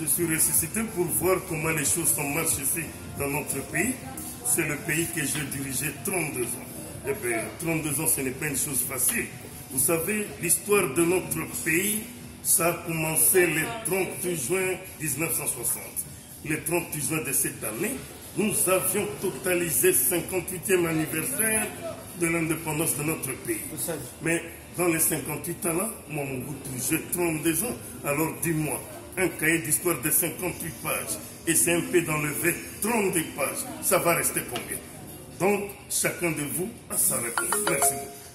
Je suis ressuscité pour voir comment les choses sont marchent ici dans notre pays. C'est le pays que j'ai dirigé 32 ans. Eh bien, 32 ans, ce n'est pas une chose facile. Vous savez, l'histoire de notre pays, ça a commencé le 30 juin 1960. Le 30 juin de cette année, nous avions totalisé 58e anniversaire de l'indépendance de notre pays. Mais dans les 58 ans-là, moi, mon goût, j'ai 32 ans. Alors dis-moi, un cahier d'histoire de 58 pages et c'est un peu d'enlever 32 pages, ça va rester combien Donc, chacun de vous a sa réponse. Merci beaucoup.